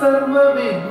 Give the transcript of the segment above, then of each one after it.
सर्वविघ्नोपशान्तये।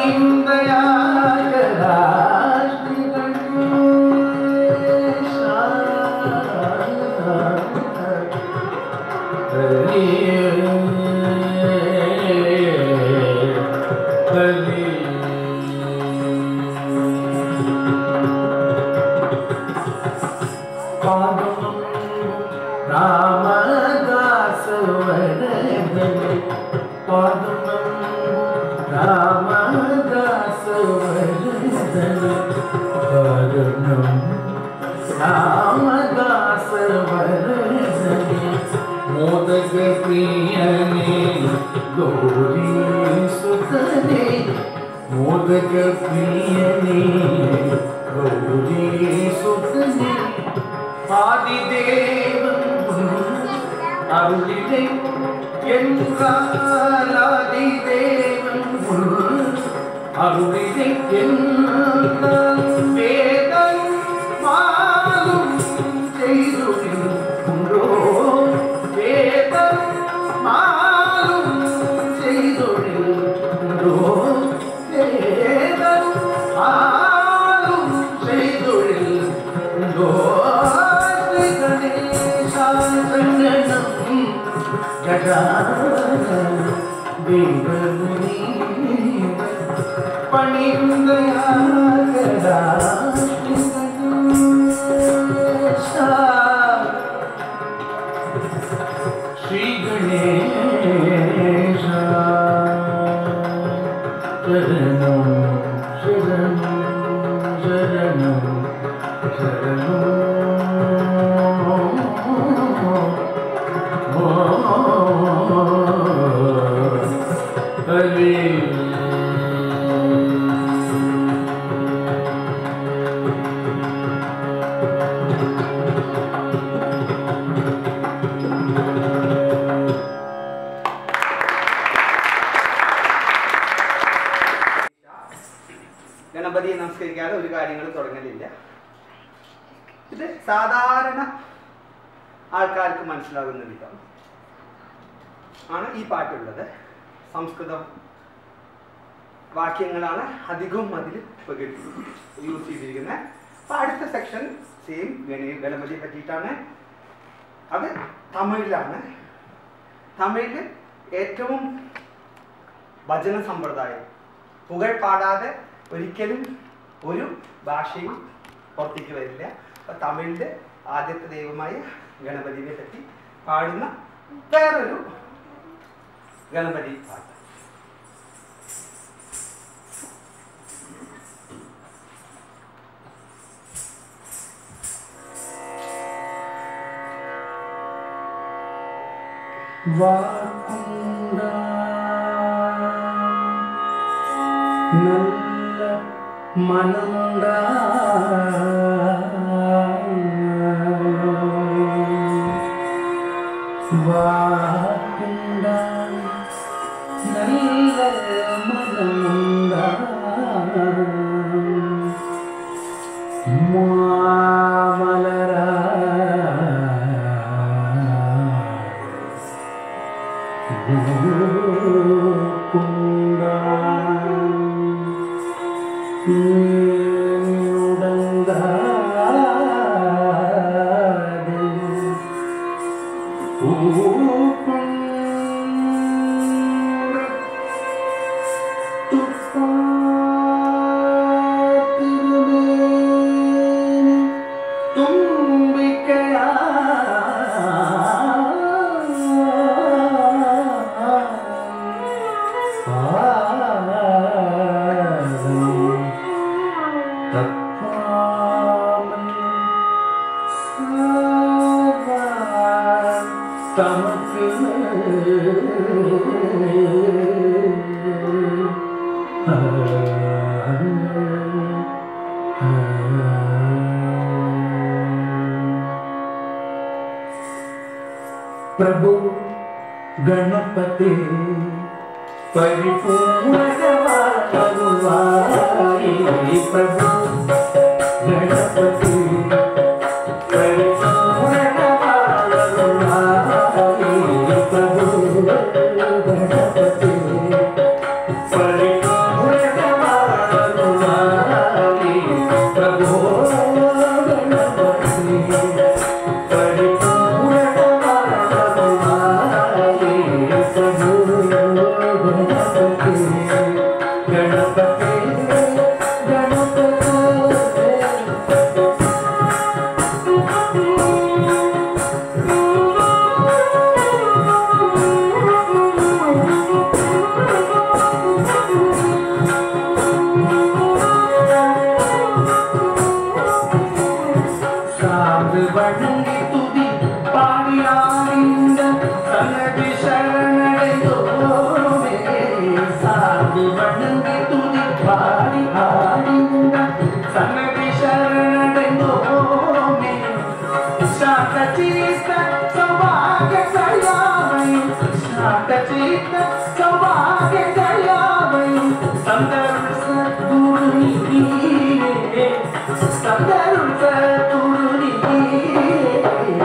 Dayam அருளிலே என் காலாதி தேவன் அருளிலே என் கஜானன അധികവും അതിൽ യൂസ് ചെയ്തിരിക്കുന്നത് അപ്പൊ അടുത്ത സെക്ഷൻ സെയിം ഗണേ ഗണപതിയെ പറ്റിയിട്ടാണ്. അത് തമിഴിലാണ്. തമിഴിൽ ഏറ്റവും ഭജന സമ്പ്രദായം. പുകഴ് പാടാതെ ഒരിക്കലും ഒരു ഭാഷയും പുറത്തേക്ക് വരില്ല. അപ്പൊ തമിഴിന്റെ ആദ്യത്തെ ദൈവമായ ഗണപതിയെ പറ്റി പാടുന്ന വേറൊരു ഗണപതി പാട്ട്. vakunda nalla mananda தமக்கு பிரபு கணபதி பரிபூர்ண பிரபு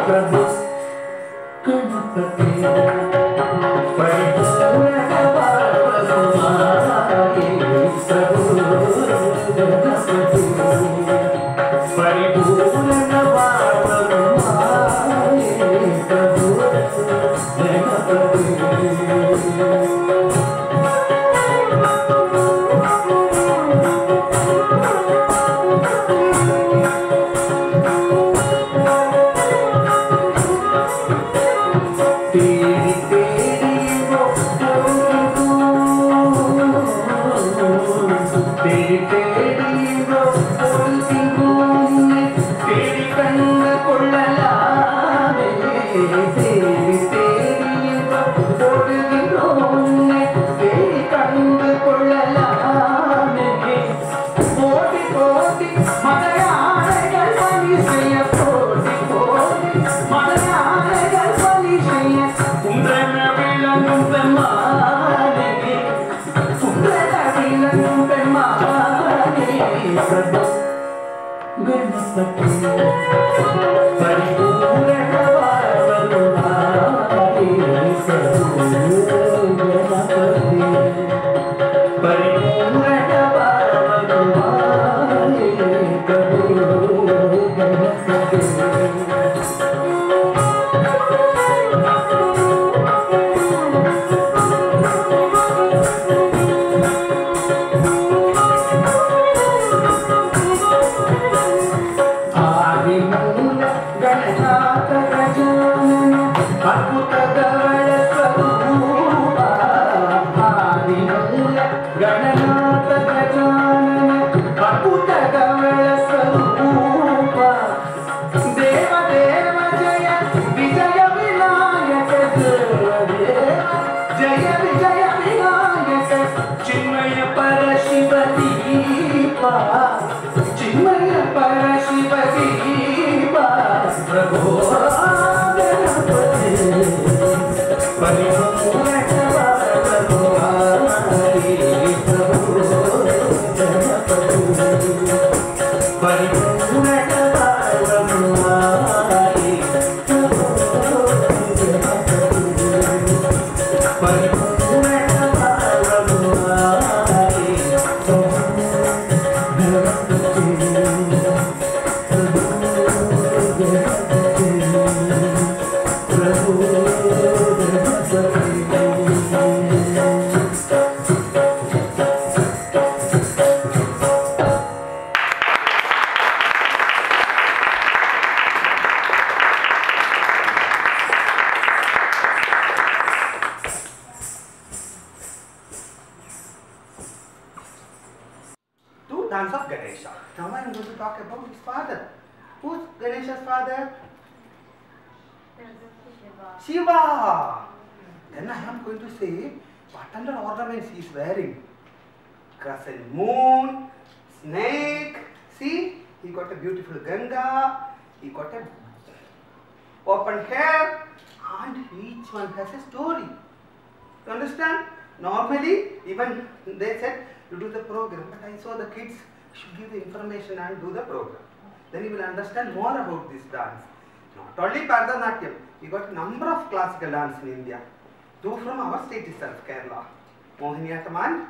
Abra a mão, canta. सकूँ पर तू रखवा सब भारी सकूँ Two father? Shiva. Then I am going to say what under ornaments he is wearing. Crescent moon, snake. See, he got a beautiful Ganga. He got a open hair, and each one has a story. You understand? Normally, even they said to do the program, but I saw the kids should give the information and do the program. Then you will understand more about this dance. Not only Bharatanatyam, we got number of classical dance in India. Two from our state itself, Kerala. Mohiniyattam and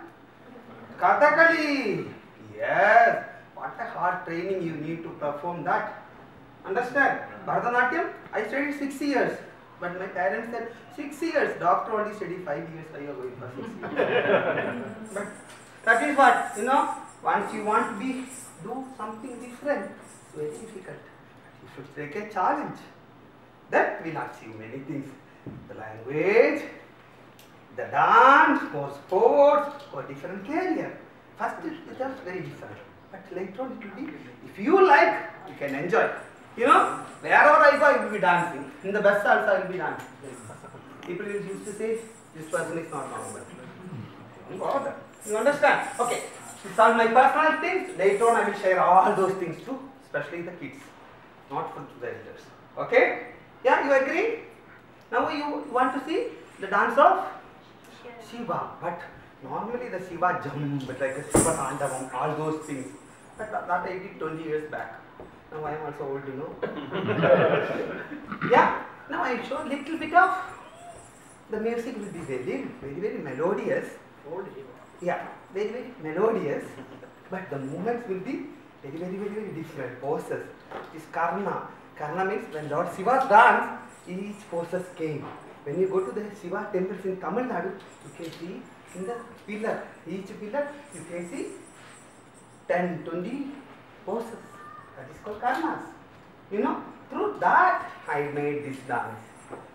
Kathakali. Yes, what a hard training you need to perform that. Understand? Bharatanatyam, I studied six years. But my parents said, six years. Doctor only studied five years. Why you are going for six years? but that is what, you know, once you want to be, do something different, very difficult. You should take a challenge. Then we'll achieve many things. The language, the dance, or sports, or different career. First it it very different. But later on it will be, if you like, you can enjoy. You know, wherever I go, I will be dancing. In the bus also, I will be dancing. People used to say, this person is not normal. You understand? Okay. These are my personal things. Later on, I will share all those things too, especially the kids, not for the elders. Okay? Yeah, you agree? Now you want to see the dance of Shiva, but normally the Shiva jump, but like a Shiva Tandavam, all those things. But that, that I did 20 years back. Now I am also old, you know. yeah, now I show a little bit of the music will be very, very, very melodious. Old. Shiva. Yeah, very, very melodious. But the movements will be very, very, very, very different poses. This Karna. Karna means when Lord Shiva dance, each poses came. When you go to the Shiva temples in Tamil Nadu, you can see in the pillar, each pillar, you can see 10, 20 poses. That is called Karnas. You know, through that I made this dance.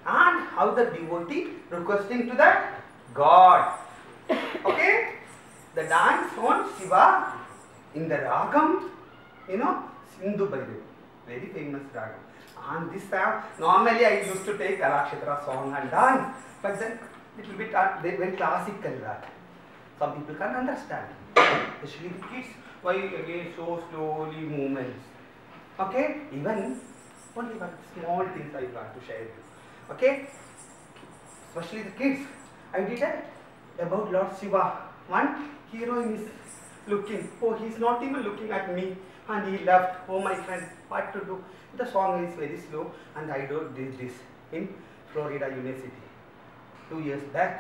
And how the devotee requesting to the God. Okay? The dance on Shiva in the Ragam, you know, Sindhu Baidev. Very famous Ragam. And this time, normally I used to take Alakshatra song and dance, but then little bit uh, they classical that. Some people can't understand. Especially the kids, why again so slowly movements. Okay? Even only one small things I want to share with you. Okay? Especially the kids. I did a about Lord Shiva. One heroine is looking. Oh, he's not even looking at me And he left. Oh, my friend, what to do? The song is very slow, and I do- did this in Florida University two years back.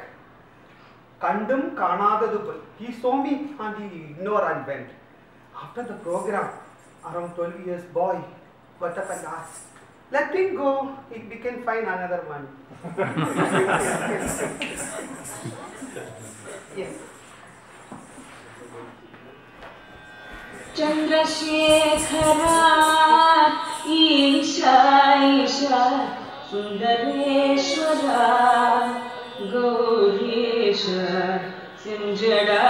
കണ്ടും കാണാത്തതുപോലെ he saw me and he ignored and went after the program around 12 years boy got up and asked let him go if we can find another one Chandrashekhara Isha Isha सुन्दरेश्वरा Gourish सिञ्जडा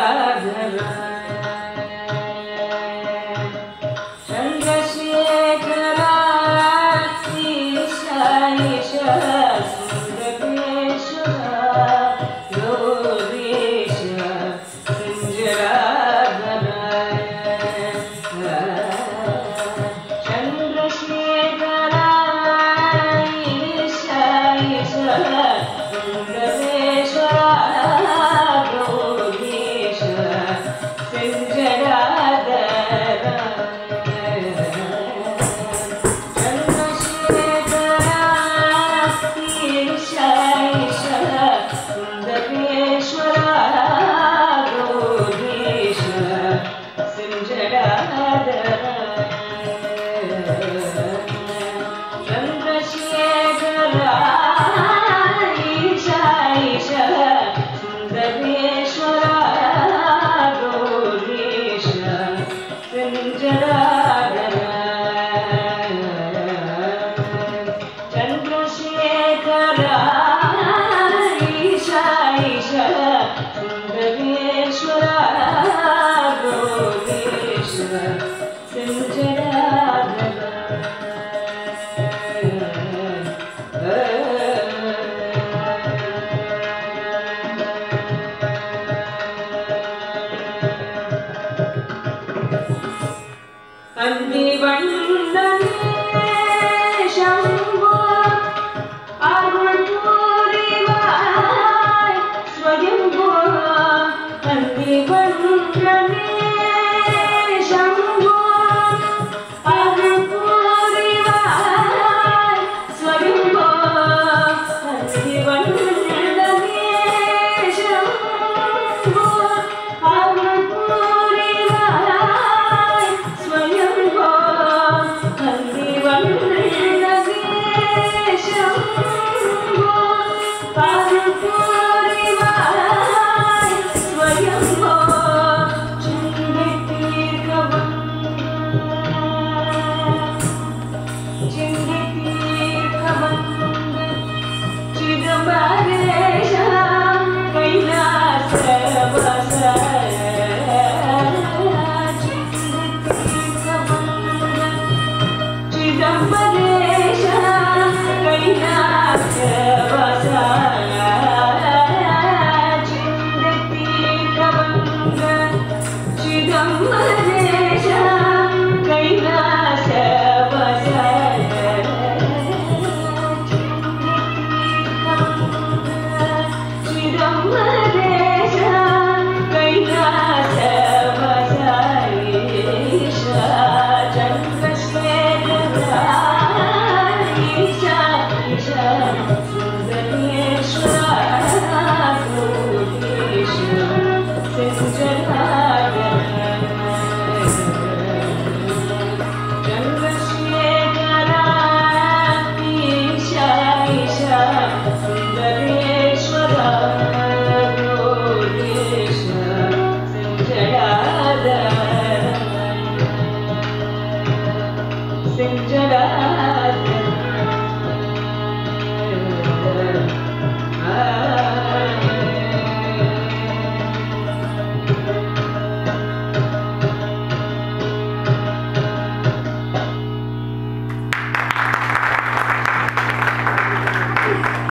அந்திவண்ணனே